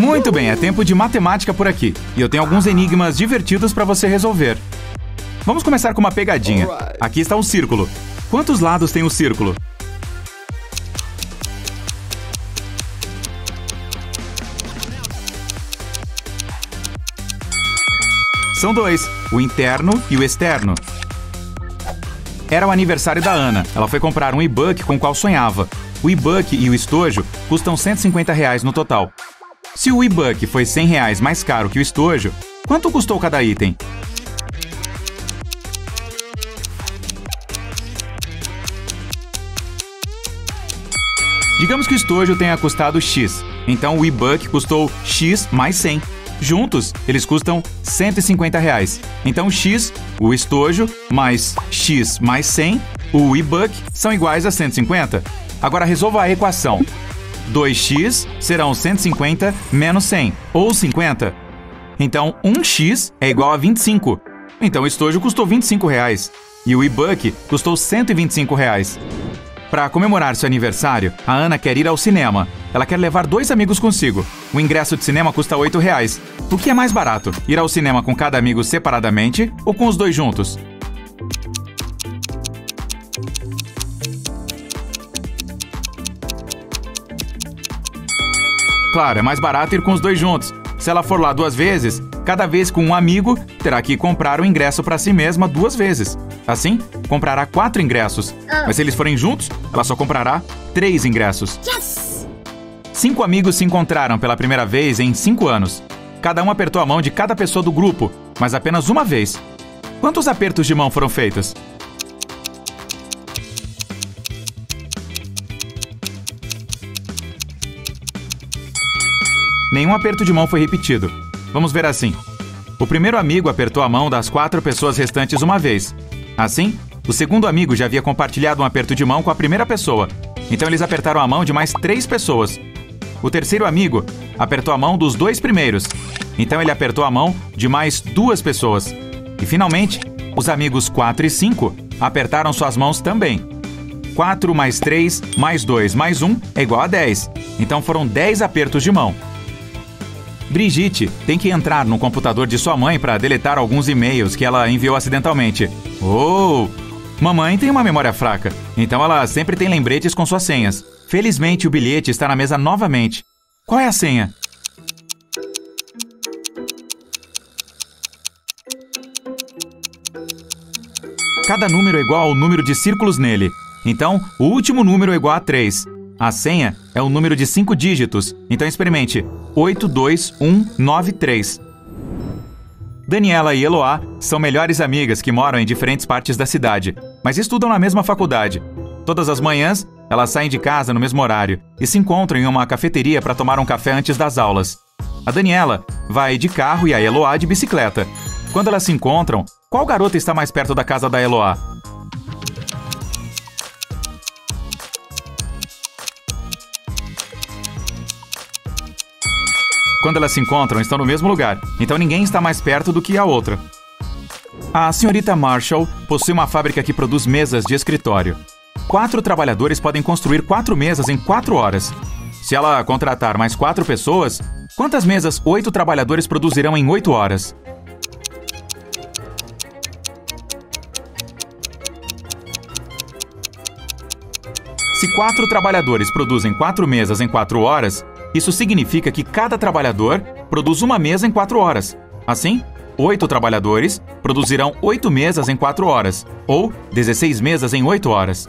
Muito bem, é tempo de matemática por aqui. E eu tenho alguns enigmas divertidos para você resolver. Vamos começar com uma pegadinha. Aqui está um círculo. Quantos lados tem o um círculo? São dois, o interno e o externo. Era o aniversário da Ana. Ela foi comprar um e-book com o qual sonhava. O e-book e o estojo custam 150 reais no total. Se o e-book foi 100 reais mais caro que o estojo, quanto custou cada item? Digamos que o estojo tenha custado X, então o e-book custou X mais 100. Juntos, eles custam 150 reais. Então X, o estojo, mais X mais 100, o e-book, são iguais a 150. Agora resolva a equação. 2x serão 150 menos 100, ou 50. Então 1x é igual a 25. Então o estojo custou 25 reais. E o e-book custou 125 reais. Para comemorar seu aniversário, a Ana quer ir ao cinema. Ela quer levar dois amigos consigo. O ingresso de cinema custa R$ reais. O que é mais barato? Ir ao cinema com cada amigo separadamente ou com os dois juntos? Claro, é mais barato ir com os dois juntos. Se ela for lá duas vezes, cada vez com um amigo, terá que comprar o ingresso para si mesma duas vezes. Assim, comprará quatro ingressos. Ah. Mas se eles forem juntos, ela só comprará três ingressos. Yes! Cinco amigos se encontraram pela primeira vez em cinco anos. Cada um apertou a mão de cada pessoa do grupo, mas apenas uma vez. Quantos apertos de mão foram feitos? Nenhum aperto de mão foi repetido. Vamos ver assim. O primeiro amigo apertou a mão das quatro pessoas restantes uma vez. Assim, o segundo amigo já havia compartilhado um aperto de mão com a primeira pessoa. Então eles apertaram a mão de mais três pessoas. O terceiro amigo apertou a mão dos dois primeiros. Então ele apertou a mão de mais duas pessoas. E finalmente, os amigos 4 e 5 apertaram suas mãos também. 4 mais 3 mais 2 mais 1 é igual a 10. Então foram 10 apertos de mão. Brigitte tem que entrar no computador de sua mãe para deletar alguns e-mails que ela enviou acidentalmente. Oh! Mamãe tem uma memória fraca, então ela sempre tem lembretes com suas senhas. Felizmente o bilhete está na mesa novamente. Qual é a senha? Cada número é igual ao número de círculos nele. Então, o último número é igual a 3. A senha é um número de 5 dígitos, então experimente 82193. Daniela e Eloá são melhores amigas que moram em diferentes partes da cidade, mas estudam na mesma faculdade. Todas as manhãs, elas saem de casa no mesmo horário e se encontram em uma cafeteria para tomar um café antes das aulas. A Daniela vai de carro e a Eloá de bicicleta. Quando elas se encontram, qual garota está mais perto da casa da Eloá? Quando elas se encontram, estão no mesmo lugar, então ninguém está mais perto do que a outra. A senhorita Marshall possui uma fábrica que produz mesas de escritório. Quatro trabalhadores podem construir quatro mesas em quatro horas. Se ela contratar mais quatro pessoas, quantas mesas oito trabalhadores produzirão em oito horas? Se quatro trabalhadores produzem quatro mesas em quatro horas, isso significa que cada trabalhador produz uma mesa em quatro horas. Assim, oito trabalhadores produzirão oito mesas em quatro horas, ou 16 mesas em oito horas.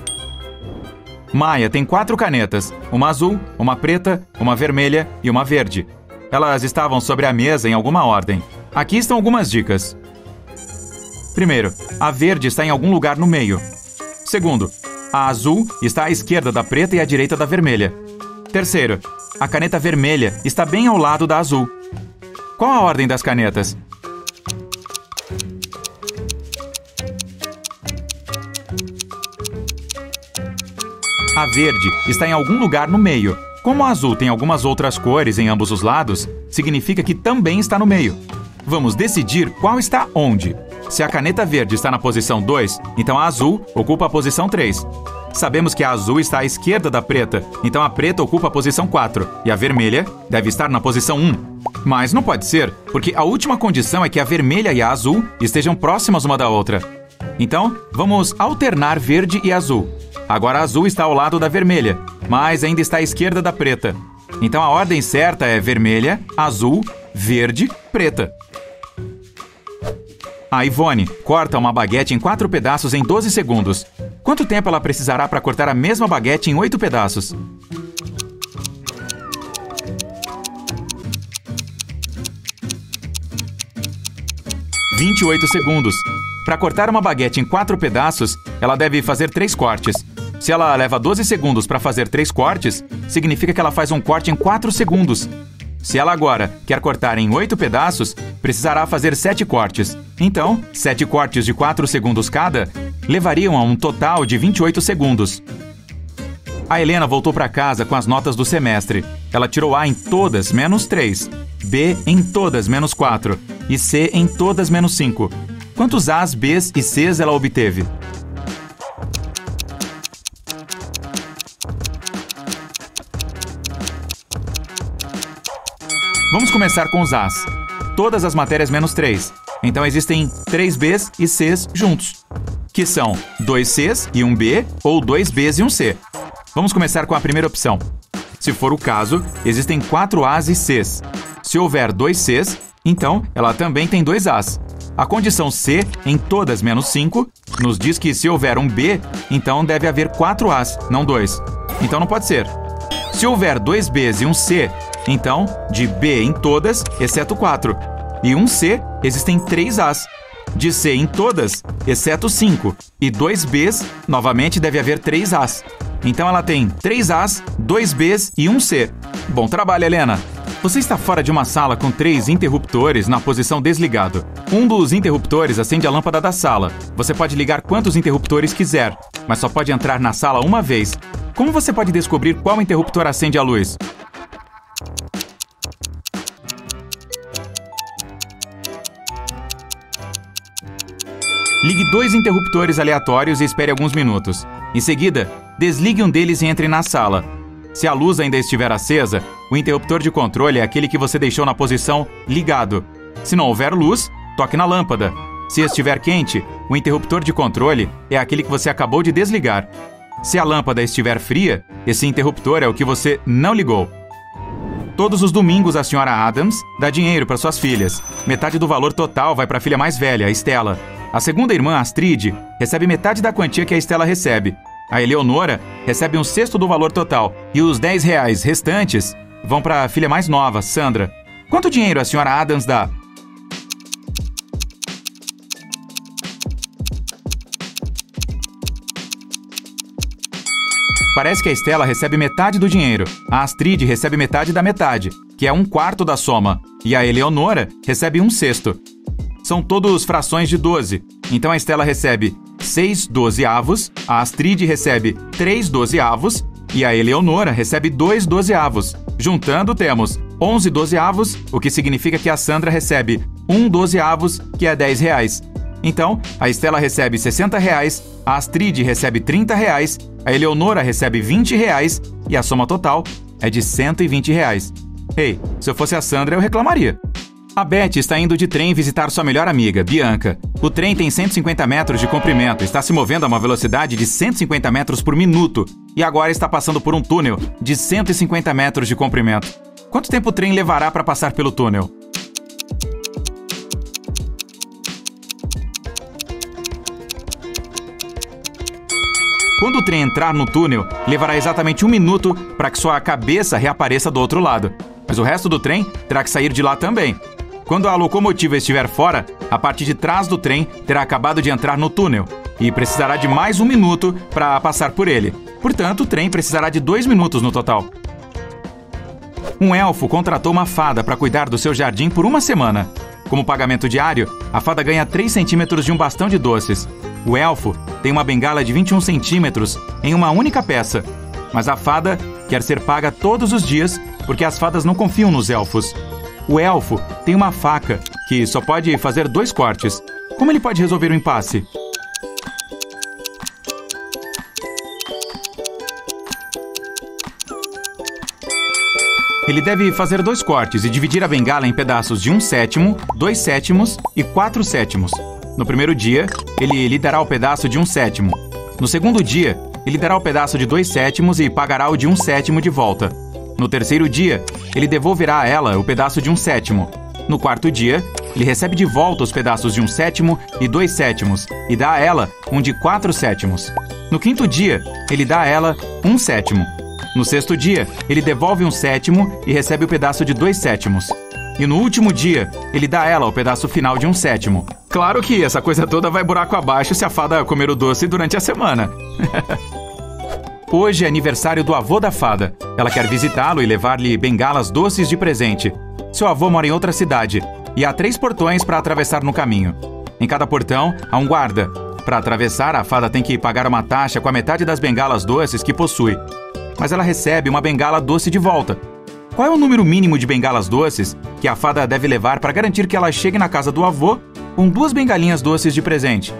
Maia tem quatro canetas: uma azul, uma preta, uma vermelha e uma verde. Elas estavam sobre a mesa em alguma ordem. Aqui estão algumas dicas. Primeiro, a verde está em algum lugar no meio. Segundo, a azul está à esquerda da preta e à direita da vermelha. Terceiro, a caneta vermelha está bem ao lado da azul. Qual a ordem das canetas? A verde está em algum lugar no meio. Como a azul tem algumas outras cores em ambos os lados, significa que também está no meio. Vamos decidir qual está onde. Se a caneta verde está na posição 2, então a azul ocupa a posição 3. Sabemos que a azul está à esquerda da preta, então a preta ocupa a posição 4 e a vermelha deve estar na posição 1. Mas não pode ser, porque a última condição é que a vermelha e a azul estejam próximas uma da outra. Então, vamos alternar verde e azul. Agora a azul está ao lado da vermelha, mas ainda está à esquerda da preta. Então a ordem certa é vermelha, azul, verde, preta. A Ivone corta uma baguete em quatro pedaços em 12 segundos. Quanto tempo ela precisará para cortar a mesma baguete em oito pedaços? Vinte e oito segundos. Para cortar uma baguete em quatro pedaços, ela deve fazer três cortes. Se ela leva 12 segundos para fazer três cortes, significa que ela faz um corte em 4 segundos. Se ela agora quer cortar em oito pedaços, precisará fazer sete cortes. Então, sete cortes de 4 segundos cada levariam a um total de 28 segundos. A Helena voltou para casa com as notas do semestre. Ela tirou A em todas, menos 3, B em todas, menos 4 e C em todas, menos 5. Quantos A's, B's e C's ela obteve? Vamos começar com os As. Todas as matérias menos 3. Então existem 3 Bs e Cs juntos, que são 2 Cs e 1 B ou 2 Bs e 1 C. Vamos começar com a primeira opção. Se for o caso, existem 4 As e Cs. Se houver 2 Cs, então ela também tem 2 As. A condição C, em todas menos 5, nos diz que se houver um B, então deve haver 4 As, não 2. Então não pode ser. Se houver 2 Bs e um C, então, de B em todas, exceto 4. E um C, existem 3 As. De C em todas, exceto 5. E 2 Bs, novamente deve haver 3 As. Então ela tem 3 As, 2 Bs e 1 C. Bom trabalho, Helena! Você está fora de uma sala com três interruptores na posição desligado. Um dos interruptores acende a lâmpada da sala. Você pode ligar quantos interruptores quiser, mas só pode entrar na sala uma vez. Como você pode descobrir qual interruptor acende a luz? Ligue dois interruptores aleatórios e espere alguns minutos. Em seguida, desligue um deles e entre na sala. Se a luz ainda estiver acesa, o interruptor de controle é aquele que você deixou na posição ligado. Se não houver luz, toque na lâmpada. Se estiver quente, o interruptor de controle é aquele que você acabou de desligar. Se a lâmpada estiver fria, esse interruptor é o que você não ligou. Todos os domingos a senhora Adams dá dinheiro para suas filhas. Metade do valor total vai para a filha mais velha, a Estela. A segunda irmã, Astrid, recebe metade da quantia que a Estela recebe. A Eleonora recebe um sexto do valor total. E os 10 reais restantes vão para a filha mais nova, Sandra. Quanto dinheiro a senhora Adams dá? Parece que a Estela recebe metade do dinheiro, a Astrid recebe metade da metade, que é um quarto da soma, e a Eleonora recebe um sexto são todos frações de 12. Então a Estela recebe 6 dozeavos, a Astrid recebe 3 dozeavos e a Eleonora recebe 2 dozeavos. Juntando, temos 11 dozeavos, o que significa que a Sandra recebe 1 dozeavos, que é 10 reais. Então, a Estela recebe 60 reais, a Astrid recebe 30 reais, a Eleonora recebe 20 reais e a soma total é de 120 reais. Ei, se eu fosse a Sandra, eu reclamaria. A Beth está indo de trem visitar sua melhor amiga, Bianca. O trem tem 150 metros de comprimento, está se movendo a uma velocidade de 150 metros por minuto e agora está passando por um túnel de 150 metros de comprimento. Quanto tempo o trem levará para passar pelo túnel? Quando o trem entrar no túnel, levará exatamente um minuto para que sua cabeça reapareça do outro lado. Mas o resto do trem terá que sair de lá também. Quando a locomotiva estiver fora, a parte de trás do trem terá acabado de entrar no túnel e precisará de mais um minuto para passar por ele. Portanto, o trem precisará de dois minutos no total. Um elfo contratou uma fada para cuidar do seu jardim por uma semana. Como pagamento diário, a fada ganha 3 centímetros de um bastão de doces. O elfo tem uma bengala de 21 centímetros em uma única peça. Mas a fada quer ser paga todos os dias porque as fadas não confiam nos elfos. O elfo tem uma faca, que só pode fazer dois cortes. Como ele pode resolver o impasse? Ele deve fazer dois cortes e dividir a bengala em pedaços de um sétimo, dois sétimos e quatro sétimos. No primeiro dia, ele lhe dará o pedaço de um sétimo. No segundo dia, ele dará o pedaço de dois sétimos e pagará o de um sétimo de volta. No terceiro dia, ele devolverá a ela o pedaço de um sétimo. No quarto dia, ele recebe de volta os pedaços de um sétimo e dois sétimos, e dá a ela um de quatro sétimos. No quinto dia, ele dá a ela um sétimo. No sexto dia, ele devolve um sétimo e recebe o pedaço de dois sétimos. E no último dia, ele dá a ela o pedaço final de um sétimo. Claro que essa coisa toda vai buraco abaixo se a fada comer o doce durante a semana. Hoje é aniversário do avô da fada. Ela quer visitá-lo e levar-lhe bengalas doces de presente. Seu avô mora em outra cidade e há três portões para atravessar no caminho. Em cada portão há um guarda. Para atravessar, a fada tem que pagar uma taxa com a metade das bengalas doces que possui. Mas ela recebe uma bengala doce de volta. Qual é o número mínimo de bengalas doces que a fada deve levar para garantir que ela chegue na casa do avô com duas bengalinhas doces de presente?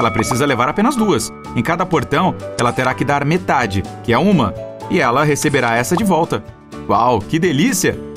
Ela precisa levar apenas duas. Em cada portão, ela terá que dar metade, que é uma, e ela receberá essa de volta. Uau, que delícia!